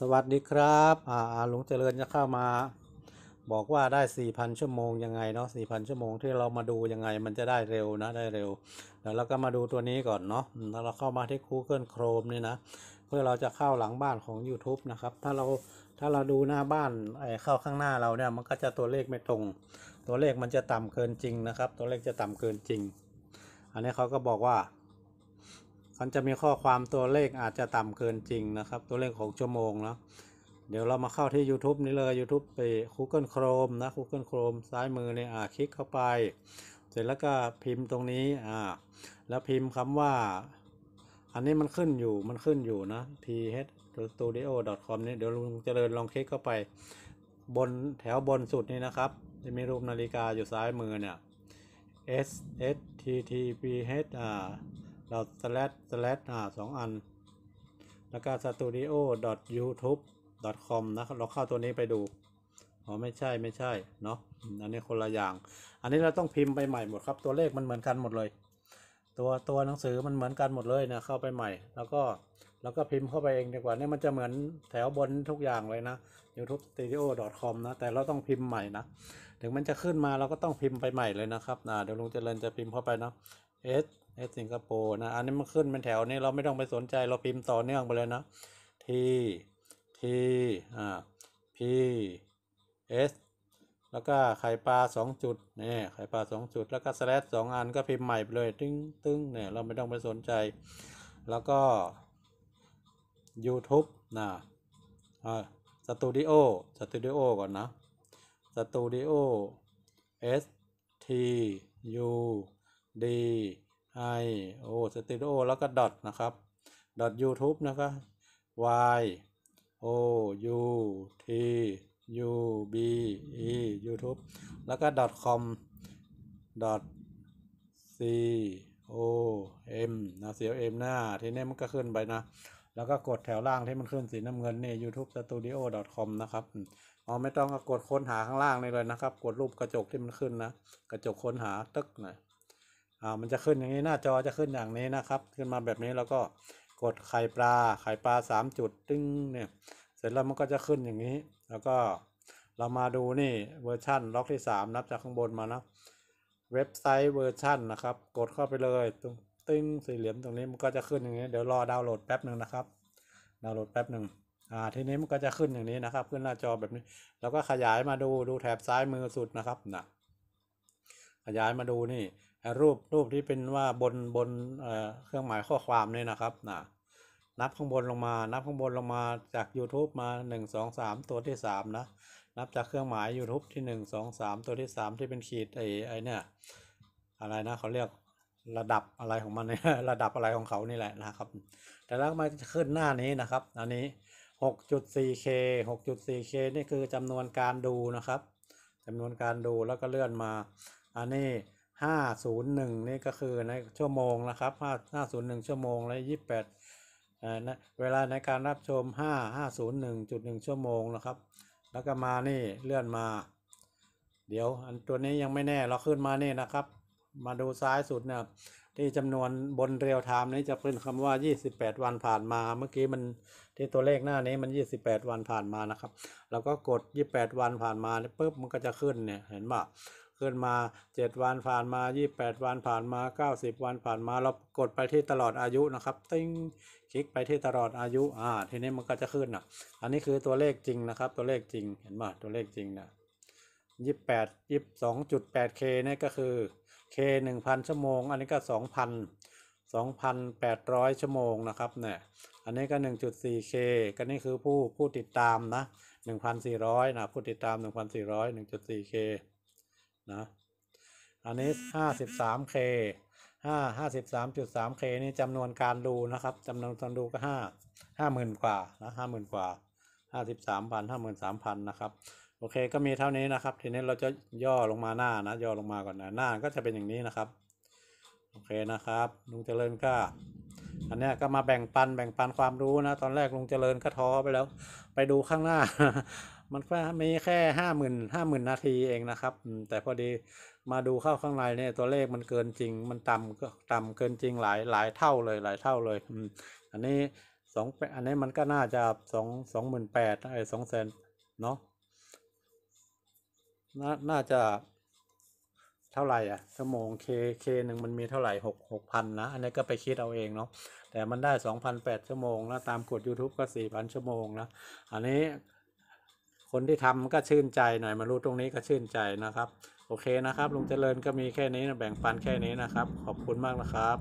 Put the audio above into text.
สวัสดีครับอ่าอ่าลุงเจริญจะเข้ามา บอกว่าได้ 4,000 ชั่วโมงยังไงเนาะ4,000 ชั่วโมงที่เรามาดูยังไงมันจะได้เร็วนะได้เร็วเดี๋ยวเราก็มาดูตัวนี้ก่อนเนาะแล้วเราเข้ามาที่ Google Chrome นี่นะ เพื่อเราจะเข้าหลังบ้านของ YouTube นะครับ ถ้าเราถ้าเราดูหน้าบ้านไอ้เข้าข้างหน้าเราเนี่ยมันก็จะตัวเลขไม่ตรง ตัวเลขมันจะต่ำเกินจริงนะครับ ตัวเลขจะต่ำเกินจริง อันนี้เขาก็บอกว่า มันจะมีข้อความตัวเลขอาจจะต่ำเกินจริงนะครับ ตัวเลขของชั่วโมงนะเดี๋ยวเรามาเข้าที่ YouTube นี้เลย YouTube ไป Google Chrome นะ Google Chrome ซ้ายมือเนี่ยอ่าคลิกเข้าไป เสร็จแล้วก็พิมพ์ตรงนี้อ่าแล้วพิมพ์คำว่า อันนี้มันขึ้นอยู่มันขึ้นอยู่นะ thstudio.com นี่เดี๋ยวลุงเจริญลองคลิกเข้าไป บนแถวบนสุดนี่นะครับ จะมีรูปนาฬิกาอยู่ซ้ายมือเนี่ย s s t t p h อ่า เรา slash slash อ่าสองอัน แล้วก็ studio youtube com นะเราเข้าตัวนี้ไปดู อ๋อ ไม่ใช่ไม่ใช่ เนาะอันนี้คนละอย่าง อันนี้เราต้องพิมพ์ไปใหม่หมดครับ ตัวเลขมันเหมือนกันหมดเลย ตัวตัวหนังสือมันเหมือนกันหมดเลยนะ เข้าไปใหม่ แล้วก็แล้วก็พิมพ์เข้าไปเองดีกว่าเนี่ยมันจะเหมือนแถวบนทุกอย่างเลยนะ youtube studio com นะ แต่เราต้องพิมพ์ใหม่นะ ถึงมันจะขึ้นมาเราก็ต้องพิมพ์ไปใหม่เลยนะครับนะเดี๋ยวลุงเจริญจะพิมพ์เข้าไปเนาะ S S สิงคโปร์นะ อันนี้มันขึ้นเป็นแถวนี้เราไม่ต้องไปสนใจเราพิมพ์ต่อเนื่องไปเลยนะ T T อ่า P S แล้วก็ไข่ปลาสองจุดนี่ไข่ปลาสองจุด แล้วก็สแลชสองอันก็พิมพ์ใหม่ไปเลยตึ้งตึ้งเนี่ยเราไม่ต้องไปสนใจ แล้วก็ YouTube นะอ่าสตูดิโอสตูดิโอก่อนนะสตูดิโอ S T U D I O สตูดิโอแล้วก็ดอทนะครับดอท YouTube นะครับ Y O U T U B E YouTube แล้วก็ .com .c o m นะ c o m หน้า ทีนี้มันก็ขึ้นไปนะ แล้วก็กดแถวล่างที่มันขึ้นสีน้ำเงินนี่ youtube studio com นะครับอ๋อไม่ต้องก็กดค้นหาข้างล่างนี่เลยนะครับ กดรูปกระจกที่มันขึ้นนะ กระจกค้นหาตึกหน่อย อ่ามันจะขึ้นอย่างนี้หน้าจอจะขึ้นอย่างนี้นะครับ ขึ้นมาแบบนี้แล้วก็กดไข่ปลาไข่ปลาสามจุดตึ้งเนี่ยเสร็จแล้วมันก็จะขึ้นอย่างนี้ แล้วก็เรามาดูนี่เวอร์ชันล็อกที่สามนับจากข้างบนมานะเว็บไซต์เวอร์ชันนะครับ กดเข้าไปเลยตรงตึ้งสี่เหลี่ยมตรงนี้มันก็จะขึ้นอย่างนี้ เดี๋ยวรอดาวน์โหลดแป๊บหนึ่งนะครับดาวน์โหลดแป๊บหนึ่งอ่าทีนี้มันก็จะขึ้นอย่างนี้นะครับ ขึ้นหน้าจอแบบนี้ แล้วก็ขยายมาดูดูแถบซ้ายมือสุดนะครับนะ ขยายมาดูนี่รูปรูปที่เป็นว่าบนบนเเครื่องหมายข้อความนี่นะครับนะนับข้างบนลงมา นับข้างบนลงมาจาก YouTube มาหนึ่งสองสามตัวที่สามนะ นับจากเครื่องหมาย YouTube ที่หนึ่งสองสามตัวที่สามที่เป็นขีดไอ้ไอ้เนี่ยอะไรนะเขาเรียกระดับอะไรของมันเนี่ยระดับอะไรของเขานี่แหละนะครับ แต่แล้วมันจะขึ้นหน้านี้นะครับ อันนี้ 6.4K 6.4K นี่คือจำนวนการดูนะครับจำนวนการดูแล้วก็เลื่อนมา อันนี้501นี่ก็คือในชั่วโมงนะครับ5 501ชั่วโมงและ28เอ่อนะเวลาในการรับชม5 501.1ชั่วโมงนะครับ แล้วก็มานี่เลื่อนมา เดี๋ยวอันตัวนี้ยังไม่แน่เราขึ้นมานี่นะครับ มาดูซ้ายสุดเนี่ยที่จำนวนบน realtime นี้จะเป็นคำว่า 28 วันผ่านมา เมื่อกี้มันที่ตัวเลขหน้านี้มัน 28 วันผ่านมานะครับเราก็กด 28 วันผ่านมาเนี่ยปุ๊บมันก็จะขึ้นเนี่ยเห็นป่ะ ขึ้นมา 7 วันผ่านมา 28 วันผ่านมา 90 วันผ่านมา เรากดไปที่ตลอดอายุนะครับ ติ้งคลิกไปที่ตลอดอายุ อ่า ทีนี้มันก็จะขึ้นอะอันนี้คือตัวเลขจริงนะครับ ตัวเลขจริง เห็นป่ะตัวเลขจริงนะยี่แปดยี่สองจุดแปดเคเนี่ยก็คือเคหนึ่งพันชั่วโมง อันนี้ก็สองพันสองพันแปดร้อยชั่วโมงนะครับเนี่ยอันนี้ก็หนึ่งจุดสี่เคก็นี่คือผู้ผู้ติดตามนะหนึ่งพันสี่ร้อยนะผู้ติดตามหนึ่งพันสี่ร้อยหนึ่งจุดสี่เค นะอันนี้ห้าสิบสามเคห้าห้าสิบสามจุดสามเคนี่จำนวนการดูนะครับจำนวนการดูก็ห้าห้าหมื่นกว่านะห้าหมื่นกว่าห้าสิบสามพันห้าหมื่นสามพันนะครับ โอเคก็มีเท่านี้นะครับ ทีนี้เราจะย่อลงมาหน้านะ ย่อลงมาก่อนนะ หน้าก็จะเป็นอย่างนี้นะครับ โอเคนะครับลุงเจริญก็ อันเนี้ยก็มาแบ่งปันแบ่งปันความรู้นะ ตอนแรกลุงเจริญก็ท้อไปแล้ว ไปดูข้างหน้า มันแค่มีแค่ห้าหมื่นห้าหมื่นนาทีเองนะครับ แต่พอดีมาดูเข้าข้างในเนี่ยตัวเลขมันเกินจริง มันต่ำก็ต่ำเกินจริงหลายหลายเท่าเลยหลายเท่าเลยอันนี้สองอันนี้มันก็น่าจะสองสองหมื่นแปดไอ้สองแสนเนาะน่าจะ ท่าไหร่อะชั่วโมงเคเคหนึ่งมันมีเท่าไหร่หกหกพันนะ อันนี้ก็ไปคิดเอาเองเนาะแต่มันได้สองพันแปดชั่วโมงแล้วตามกฎ YouTube ก็สี่พันชั่วโมงนะ อันนี้คนที่ทำก็ชื่นใจหน่อยมารู้ตรงนี้ก็ชื่นใจนะครับ โอเคนะครับลุงเจริญก็มีแค่นี้นะแบ่งปันแค่นี้นะครับ ขอบคุณมากนะครับ